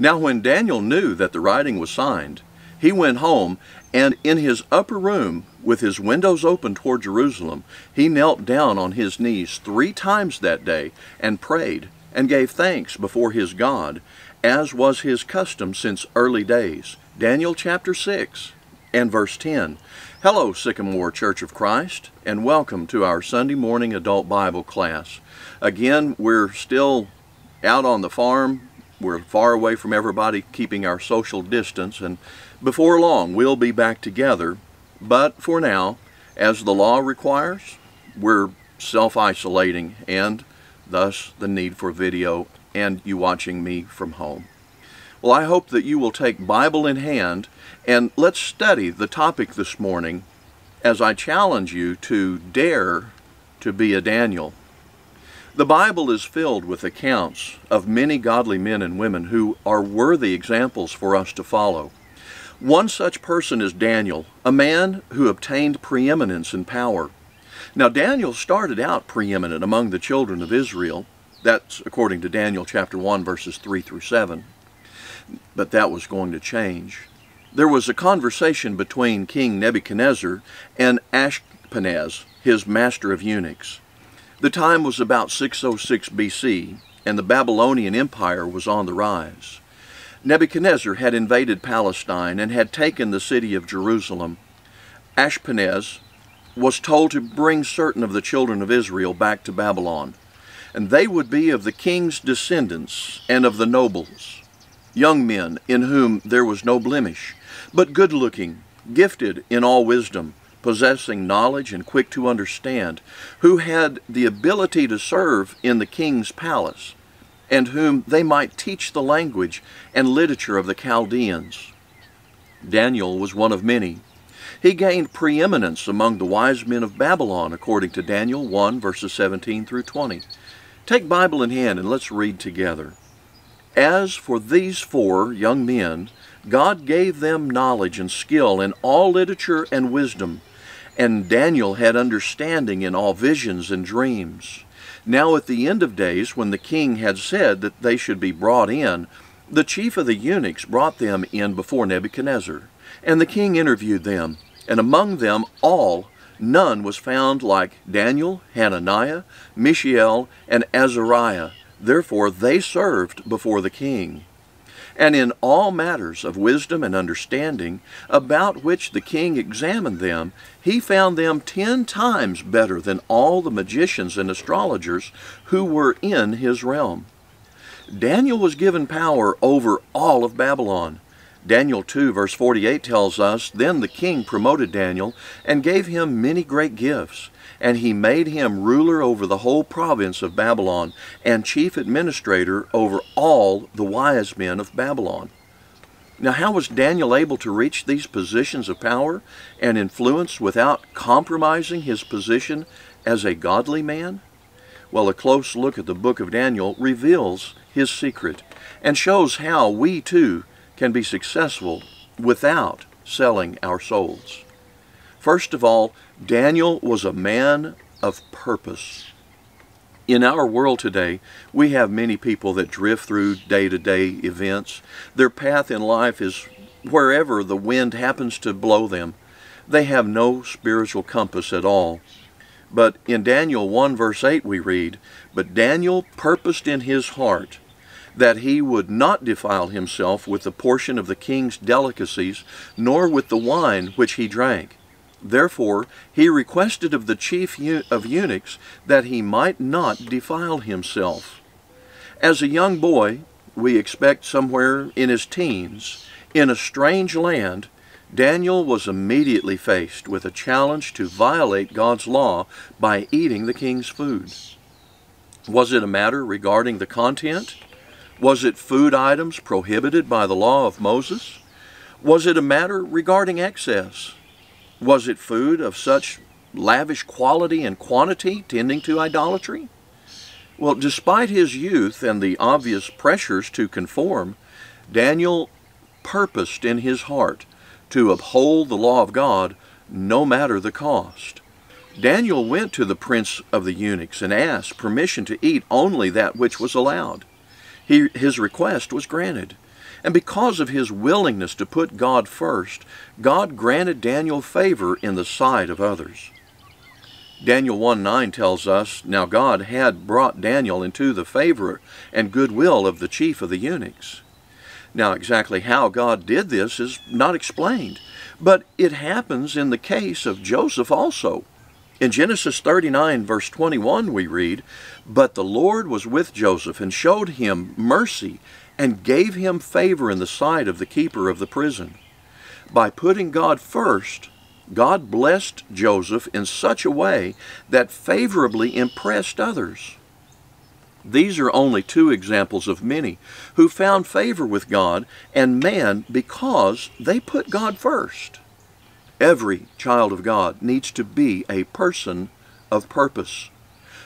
Now when Daniel knew that the writing was signed, he went home, and in his upper room, with his windows open toward Jerusalem, he knelt down on his knees three times that day and prayed and gave thanks before his God, as was his custom since early days. Daniel chapter 6 and verse 10. Hello, Sycamore Church of Christ, and welcome to our Sunday morning adult Bible class. Again, we're still out on the farm. We're far away from everybody, keeping our social distance, and before long we'll be back together. But for now, as the law requires, we're self isolating, and thus the need for video and you watching me from home. Well, I hope that you will take Bible in hand and let's study the topic this morning as I challenge you to dare to be a Daniel. The Bible is filled with accounts of many godly men and women who are worthy examples for us to follow. One such person is Daniel, a man who obtained preeminence in power. Now, Daniel started out preeminent among the children of Israel. That's according to Daniel chapter 1, verses 3 through 7 but that was going to change. There was a conversation between King Nebuchadnezzar and Ashpenaz, his master of eunuchs. The time was about 606 BC, and the Babylonian Empire was on the rise. Nebuchadnezzar had invaded Palestine and had taken the city of Jerusalem. Ashpenaz was told to bring certain of the children of Israel back to Babylon, and they would be of the king's descendants and of the nobles young men in whom there was no blemish, but good looking, gifted in all wisdom, possessing knowledge and quick to understand, who had the ability to serve in the king's palace, and whom they might teach the language and literature of the Chaldeans. Daniel was one of many. He gained preeminence among the wise men of Babylon, according to Daniel 1, verses 17 through 20. Take Bible in hand and let's read together. As for these four young men, God gave them knowledge and skill in all literature and wisdom, and Daniel had understanding in all visions and dreams. Now at the end of days, when the king had said that they should be brought in, the chief of the eunuchs brought them in before Nebuchadnezzar. And the king interviewed them, and among them all none was found like Daniel, Hananiah, Mishael, and Azariah, Therefore they served before the king. And in all matters of wisdom and understanding, about which the king examined them, he found them ten times better than all the magicians and astrologers who were in his realm. Daniel was given power over all of Babylon. Daniel 2, verse 48 tells us Then the king promoted Daniel and gave him many great gifts and he made him ruler over the whole province of Babylon and chief administrator over all the wise men of Babylon. Now, how was Daniel able to reach these positions of power and influence without compromising his position as a godly man? Well, a close look at the book of Daniel reveals his secret and shows how we too can be successful without selling our souls. First of all, Daniel was a man of purpose. In our world today, we have many people that drift through day to day events. Their path in life is wherever the wind happens to blow them. They have no spiritual compass at all. But in Daniel 1 verse 8 we read, But Daniel purposed in his heart that he would not defile himself with the portion of the king's delicacies, nor with the wine which he drank. Therefore he requested of the chief of eunuchs that he might not defile himself. As a young boy, we expect somewhere in his teens, in a strange land, Daniel was immediately faced with a challenge to violate God's law by eating the king's food. Was it a matter regarding the content? Was it food items prohibited by the law of Moses? Was it a matter regarding excess? Was it food of such lavish quality and quantity tending to idolatry? Well, despite his youth and the obvious pressures to conform, Daniel purposed in his heart to uphold the law of God no matter the cost. Daniel went to the prince of the eunuchs and asked permission to eat only that which was allowed. He, his request was granted. And because of his willingness to put God first, God granted Daniel favor in the sight of others. Daniel 1 9 tells us, Now God had brought Daniel into the favor and goodwill of the chief of the eunuchs. Now, exactly how God did this is not explained, but it happens in the case of Joseph also. In Genesis 39, verse 21, we read, But the Lord was with Joseph and showed him mercy and gave him favor in the sight of the keeper of the prison. By putting God first, God blessed Joseph in such a way that favorably impressed others. These are only two examples of many who found favor with God and man because they put God first. Every child of God needs to be a person of purpose.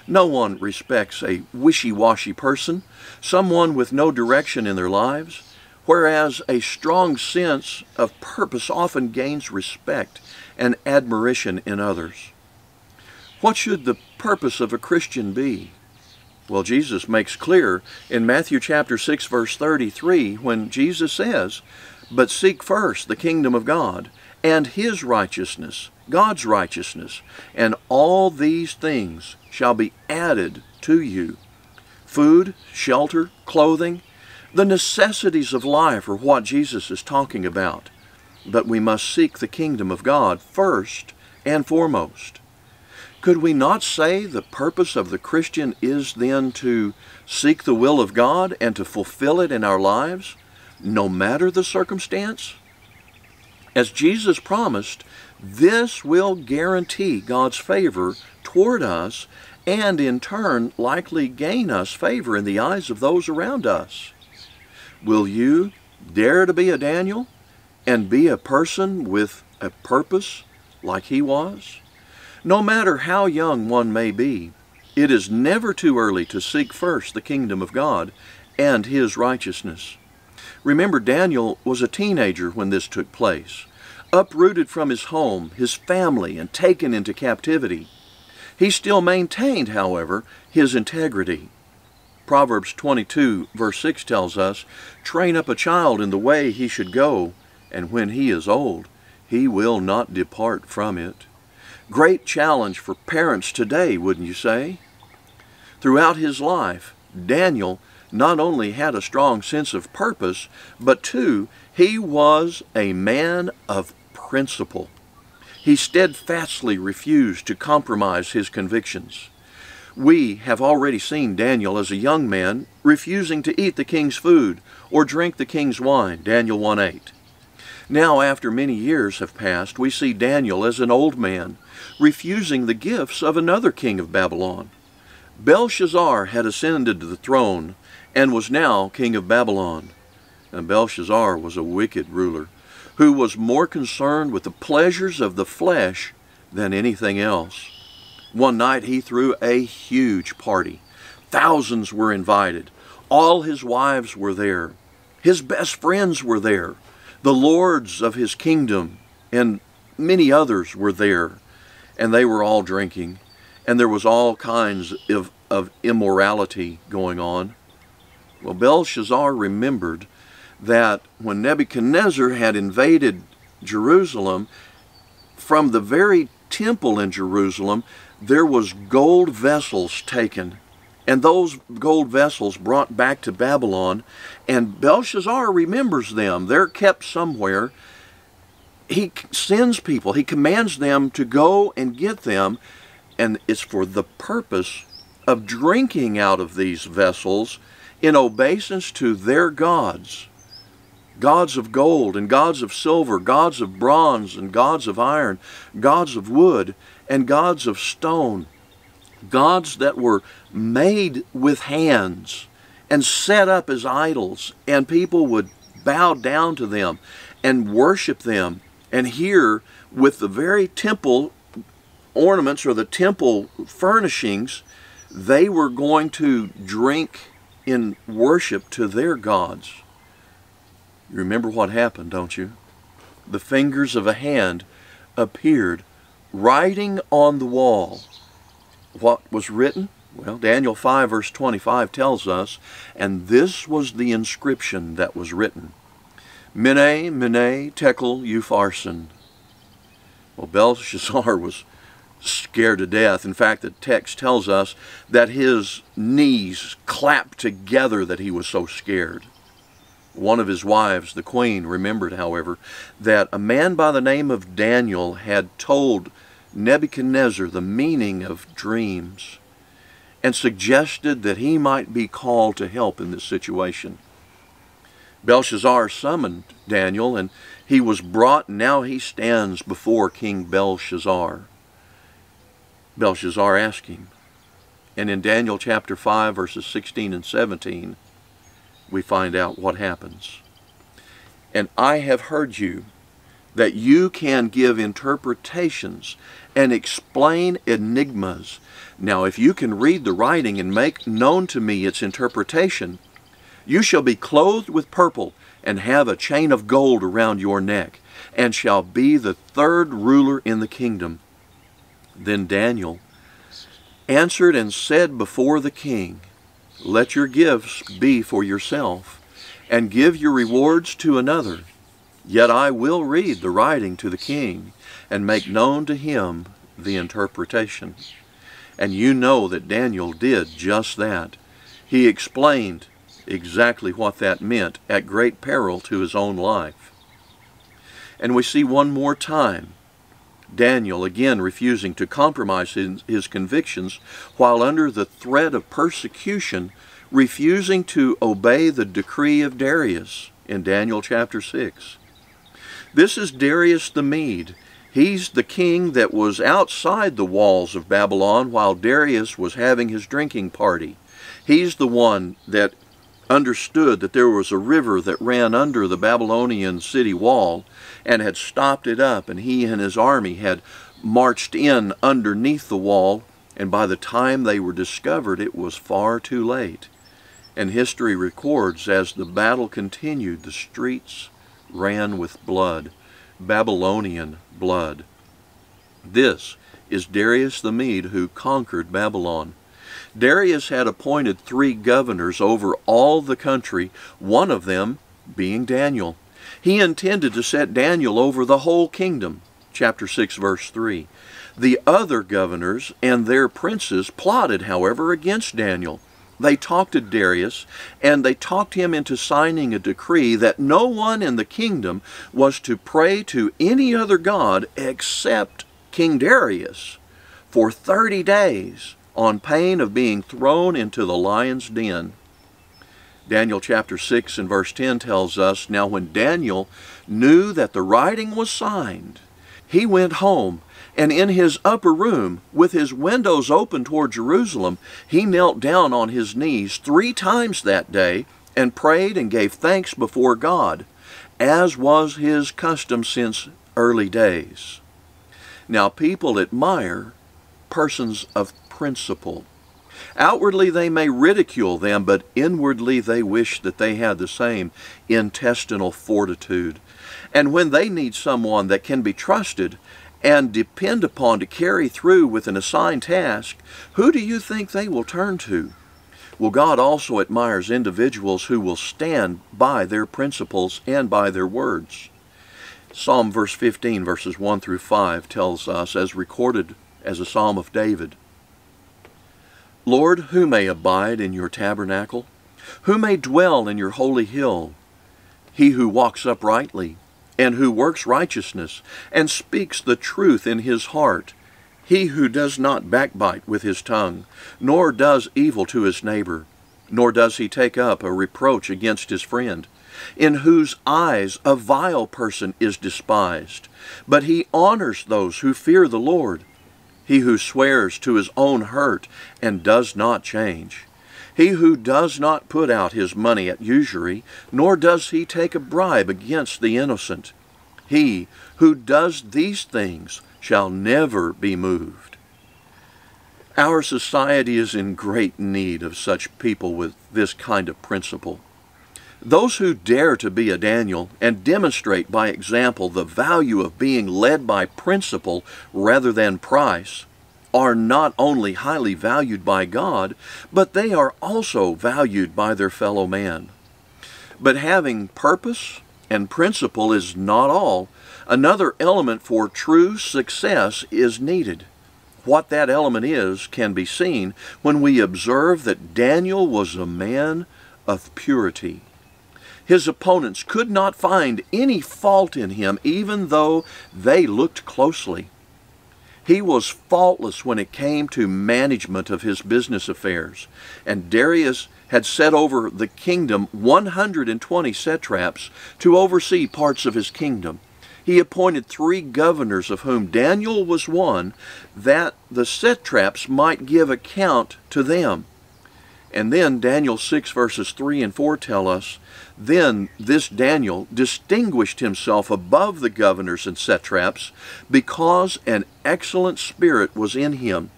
No one respects a wishy-washy person, someone with no direction in their lives, whereas a strong sense of purpose often gains respect and admiration in others. What should the purpose of a Christian be? Well, Jesus makes clear in Matthew chapter 6 verse 33 when Jesus says, "But seek first the kingdom of God and his righteousness, God's righteousness, and all these things shall be added to you." Food, shelter, clothing, the necessities of life are what Jesus is talking about. But we must seek the kingdom of God first and foremost. Could we not say the purpose of the Christian is then to seek the will of God and to fulfill it in our lives, no matter the circumstance? As Jesus promised, this will guarantee God's favor toward us and in turn likely gain us favor in the eyes of those around us. Will you dare to be a Daniel and be a person with a purpose like he was? No matter how young one may be, it is never too early to seek first the kingdom of God and his righteousness. Remember, Daniel was a teenager when this took place, uprooted from his home, his family, and taken into captivity. He still maintained, however, his integrity. Proverbs 22, verse 6 tells us, Train up a child in the way he should go, and when he is old, he will not depart from it. Great challenge for parents today, wouldn't you say? Throughout his life, Daniel not only had a strong sense of purpose, but too, he was a man of principle. He steadfastly refused to compromise his convictions. We have already seen Daniel as a young man refusing to eat the king's food or drink the king's wine, Daniel 1.8. Now, after many years have passed, we see Daniel as an old man, refusing the gifts of another king of Babylon. Belshazzar had ascended to the throne and was now king of Babylon. And Belshazzar was a wicked ruler who was more concerned with the pleasures of the flesh than anything else. One night he threw a huge party. Thousands were invited. All his wives were there. His best friends were there. The lords of his kingdom and many others were there. And they were all drinking. And there was all kinds of, of immorality going on. Well, Belshazzar remembered that when Nebuchadnezzar had invaded Jerusalem, from the very temple in Jerusalem, there was gold vessels taken. And those gold vessels brought back to Babylon. And Belshazzar remembers them. They're kept somewhere. He sends people. He commands them to go and get them. And it's for the purpose of drinking out of these vessels in obeisance to their gods gods of gold and gods of silver gods of bronze and gods of iron gods of wood and gods of stone, gods that were made with hands and set up as idols, and people would bow down to them and worship them. And here, with the very temple ornaments or the temple furnishings, they were going to drink in worship to their gods. You remember what happened, don't you? The fingers of a hand appeared writing on the wall. What was written? Well, Daniel 5 verse 25 tells us, and this was the inscription that was written. Mene, Mene, Tekel, Upharsin. Well, Belshazzar was scared to death. In fact, the text tells us that his knees clapped together that he was so scared. One of his wives, the queen, remembered, however, that a man by the name of Daniel had told Nebuchadnezzar the meaning of dreams and suggested that he might be called to help in this situation. Belshazzar summoned Daniel, and he was brought, and now he stands before King Belshazzar. Belshazzar asked him. And in Daniel chapter 5, verses 16 and 17, we find out what happens. And I have heard you that you can give interpretations and explain enigmas. Now, if you can read the writing and make known to me its interpretation, you shall be clothed with purple and have a chain of gold around your neck, and shall be the third ruler in the kingdom. Then Daniel answered and said before the king, Let your gifts be for yourself, and give your rewards to another. Yet I will read the writing to the king, and make known to him the interpretation. And you know that Daniel did just that. He explained exactly what that meant at great peril to his own life. And we see one more time Daniel again refusing to compromise his, his, convictions while under the threat of persecution, refusing to obey the decree of Darius in Daniel chapter 6. This is Darius the Mede. He's the king that was outside the walls of Babylon while Darius was having his drinking party. He's the one that understood that there was a river that ran under the Babylonian city wall and had stopped it up, and he and his army had marched in underneath the wall, and by the time they were discovered, it was far too late. And history records as the battle continued, the streets ran with blood, Babylonian blood. This is Darius the Mede who conquered Babylon. Darius had appointed three governors over all the country, one of them being Daniel. He intended to set Daniel over the whole kingdom. Chapter 6, verse 3. The other governors and their princes plotted, however, against Daniel. They talked to Darius, and they talked him into signing a decree that no one in the kingdom was to pray to any other god except King Darius for 30 days on pain of being thrown into the lion's den. Daniel chapter 6 and verse 10 tells us, Now when Daniel knew that the writing was signed, he went home, and in his upper room, with his windows open toward Jerusalem, he knelt down on his knees three times that day and prayed and gave thanks before God, as was his custom since early days. Now people admire persons of principle. Outwardly they may ridicule them, but inwardly they wish that they had the same intestinal fortitude. And when they need someone that can be trusted and depend upon to carry through with an assigned task, who do you think they will turn to? Well, God also admires individuals who will stand by their principles and by their words. Psalm verse 15, verses 1 through 5 tells us, as recorded as a psalm of David, Lord, who may abide in your tabernacle? Who may dwell in your holy hill? He who walks uprightly, and who works righteousness, and speaks the truth in his heart. He who does not backbite with his tongue, nor does evil to his neighbor, nor does he take up a reproach against his friend, in whose eyes a vile person is despised, but he honors those who fear the Lord he who swears to his own hurt and does not change. He who does not put out his money at usury, nor does he take a bribe against the innocent. He who does these things shall never be moved. Our society is in great need of such people with this kind of principle. Those who dare to be a Daniel and demonstrate by example the value of being led by principle rather than price are not only highly valued by God, but they are also valued by their fellow man. But having purpose and principle is not all. Another element for true success is needed. What that element is can be seen when we observe that Daniel was a man of purity. His opponents could not find any fault in him, even though they looked closely. He was faultless when it came to management of his business affairs, and Darius had set over the kingdom 120 satraps to oversee parts of his kingdom. He appointed three governors, of whom Daniel was one, that the satraps might give account to them. And then Daniel 6 verses 3 and 4 tell us, Then this Daniel distinguished himself above the governors and satraps because an excellent spirit was in him,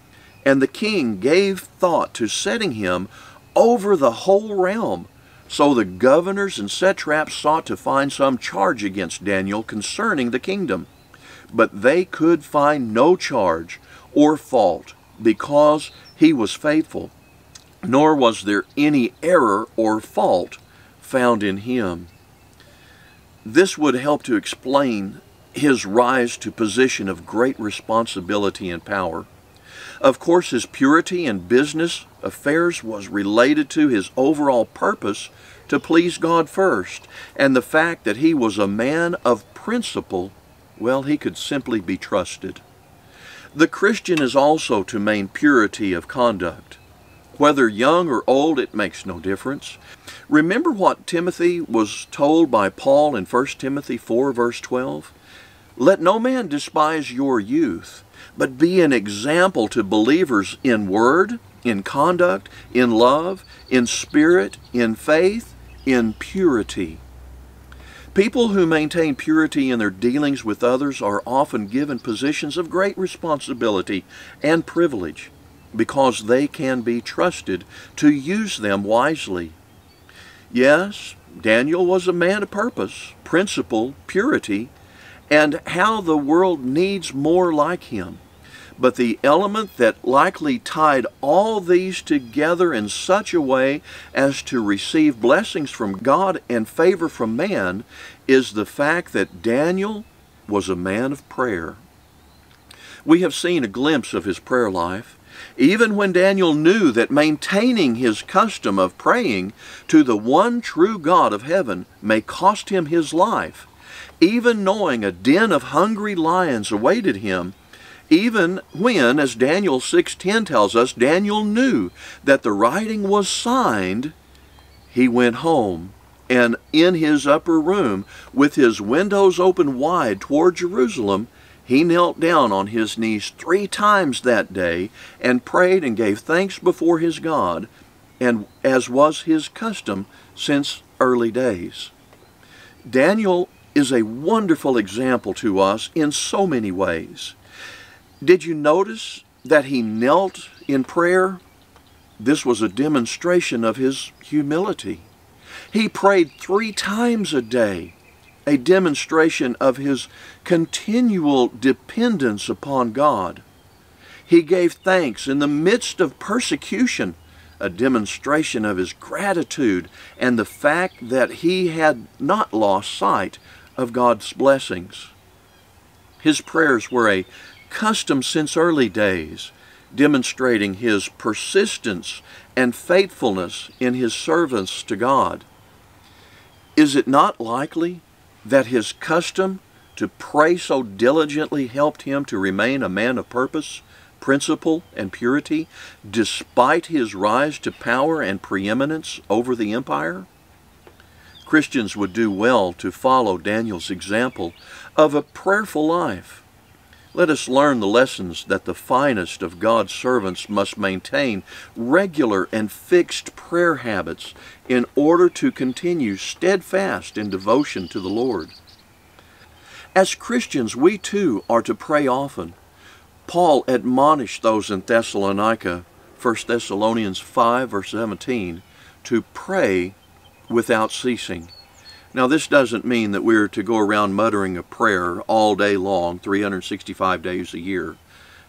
and the king gave thought to setting him over the whole realm. So the governors and satraps sought to find some charge against Daniel concerning the kingdom. But they could find no charge or fault because he was faithful nor was there any error or fault found in him. This would help to explain his rise to position of great responsibility and power. Of course, his purity in business affairs was related to his overall purpose to please God first, and the fact that he was a man of principle, well, he could simply be trusted. The Christian is also to maintain purity of conduct. Whether young or old, it makes no difference. Remember what Timothy was told by Paul in 1 Timothy 4, verse 12? Let no man despise your youth, but be an example to believers in word, in conduct, in love, in spirit, in faith, in purity. People who maintain purity in their dealings with others are often given positions of great responsibility and privilege because they can be trusted to use them wisely. Yes, Daniel was a man of purpose, principle, purity, and how the world needs more like him. But the element that likely tied all these together in such a way as to receive blessings from God and favor from man is the fact that Daniel was a man of prayer. We have seen a glimpse of his prayer life even when Daniel knew that maintaining his custom of praying to the one true God of heaven may cost him his life, even knowing a den of hungry lions awaited him, even when, as Daniel 6.10 tells us, Daniel knew that the writing was signed, he went home and in his upper room, with his windows open wide toward Jerusalem, he knelt down on his knees three times that day and prayed and gave thanks before his God, and as was his custom since early days. Daniel is a wonderful example to us in so many ways. Did you notice that he knelt in prayer? This was a demonstration of his humility. He prayed three times a day a demonstration of his continual dependence upon God. He gave thanks in the midst of persecution, a demonstration of his gratitude and the fact that he had not lost sight of God's blessings. His prayers were a custom since early days, demonstrating his persistence and faithfulness in his service to God. Is it not likely that his custom to pray so diligently helped him to remain a man of purpose, principle, and purity, despite his rise to power and preeminence over the empire? Christians would do well to follow Daniel's example of a prayerful life. Let us learn the lessons that the finest of God's servants must maintain regular and fixed prayer habits in order to continue steadfast in devotion to the Lord. As Christians, we too are to pray often. Paul admonished those in Thessalonica, 1 Thessalonians 5, verse 17, to pray without ceasing. Now, this doesn't mean that we're to go around muttering a prayer all day long, 365 days a year.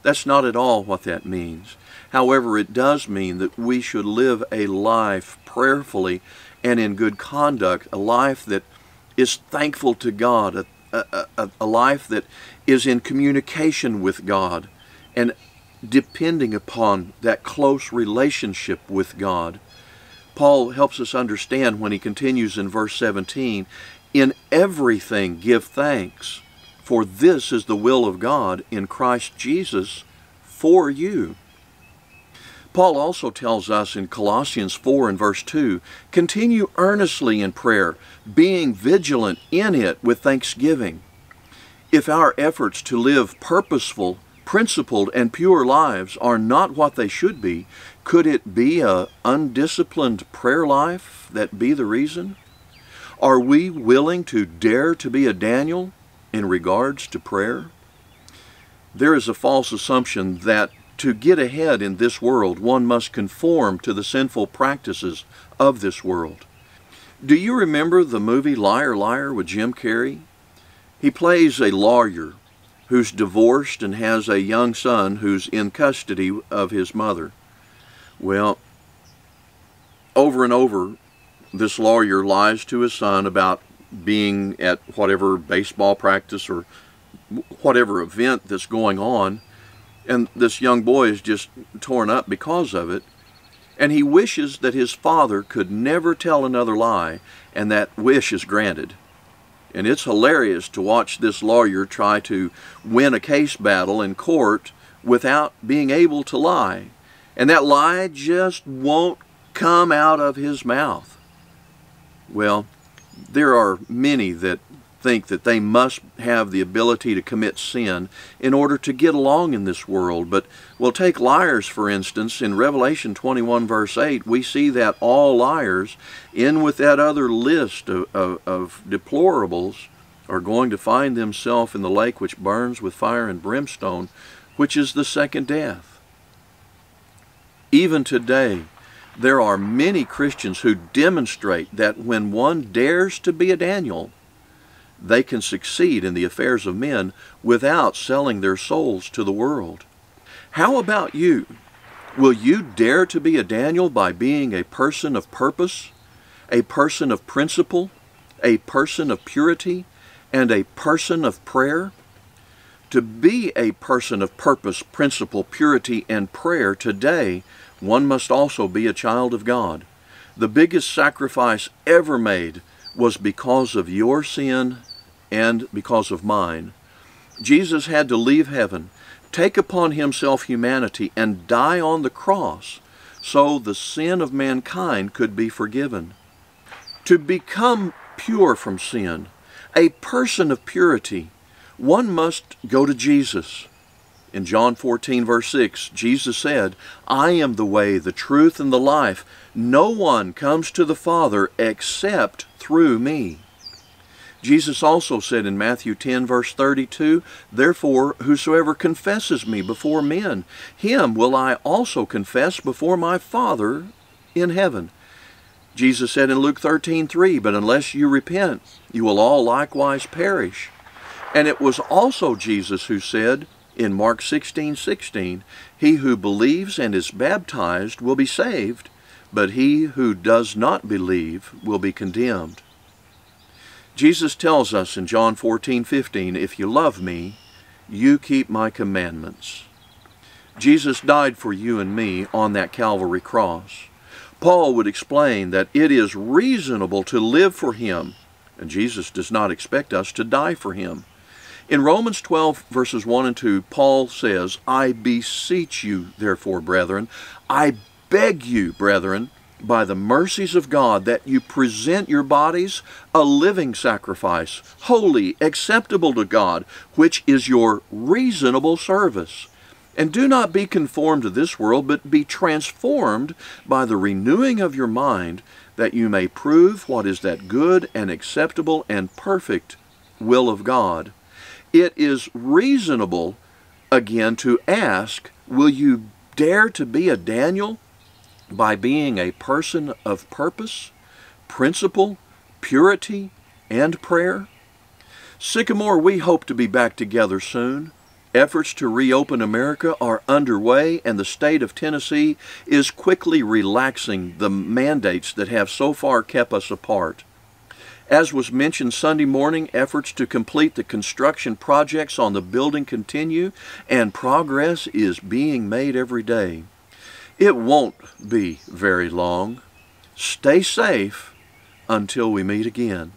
That's not at all what that means. However, it does mean that we should live a life prayerfully and in good conduct, a life that is thankful to God, a, a, a, a life that is in communication with God and depending upon that close relationship with God. Paul helps us understand when he continues in verse 17 In everything give thanks, for this is the will of God in Christ Jesus for you. Paul also tells us in Colossians 4 and verse 2 continue earnestly in prayer, being vigilant in it with thanksgiving. If our efforts to live purposeful, principled, and pure lives are not what they should be, could it be a undisciplined prayer life that be the reason? Are we willing to dare to be a Daniel in regards to prayer? There is a false assumption that to get ahead in this world, one must conform to the sinful practices of this world. Do you remember the movie Liar Liar with Jim Carrey? He plays a lawyer who's divorced and has a young son who's in custody of his mother. Well, over and over, this lawyer lies to his son about being at whatever baseball practice or whatever event that's going on and this young boy is just torn up because of it. And he wishes that his father could never tell another lie, and that wish is granted. And it's hilarious to watch this lawyer try to win a case battle in court without being able to lie. And that lie just won't come out of his mouth. Well, there are many that think that they must have the ability to commit sin in order to get along in this world. But we'll take liars, for instance. In Revelation 21, verse 8, we see that all liars, in with that other list of, of, of deplorables, are going to find themselves in the lake which burns with fire and brimstone, which is the second death. Even today, there are many Christians who demonstrate that when one dares to be a Daniel, they can succeed in the affairs of men without selling their souls to the world. How about you? Will you dare to be a Daniel by being a person of purpose, a person of principle, a person of purity, and a person of prayer? To be a person of purpose, principle, purity, and prayer today, one must also be a child of God. The biggest sacrifice ever made was because of your sin and because of mine. Jesus had to leave heaven, take upon himself humanity, and die on the cross so the sin of mankind could be forgiven. To become pure from sin, a person of purity, one must go to Jesus. In John 14, verse 6, Jesus said, I am the way, the truth, and the life. No one comes to the Father except through me. Jesus also said in Matthew 10, verse 32, Therefore, whosoever confesses me before men, him will I also confess before my Father in heaven. Jesus said in Luke 13, 3, But unless you repent, you will all likewise perish. And it was also Jesus who said in Mark 16, 16, He who believes and is baptized will be saved, but he who does not believe will be condemned. Jesus tells us in John 14, 15, If you love me, you keep my commandments. Jesus died for you and me on that Calvary cross. Paul would explain that it is reasonable to live for him, and Jesus does not expect us to die for him. In Romans 12, verses 1 and 2, Paul says, I beseech you, therefore, brethren, I beg you, brethren, by the mercies of God that you present your bodies a living sacrifice, holy, acceptable to God, which is your reasonable service. And do not be conformed to this world, but be transformed by the renewing of your mind, that you may prove what is that good and acceptable and perfect will of God. It is reasonable, again, to ask, will you dare to be a Daniel? By being a person of purpose, principle, purity, and prayer. Sycamore, we hope to be back together soon. Efforts to reopen America are underway, and the state of Tennessee is quickly relaxing the mandates that have so far kept us apart. As was mentioned Sunday morning, efforts to complete the construction projects on the building continue and progress is being made every day. It won't be very long. Stay safe until we meet again.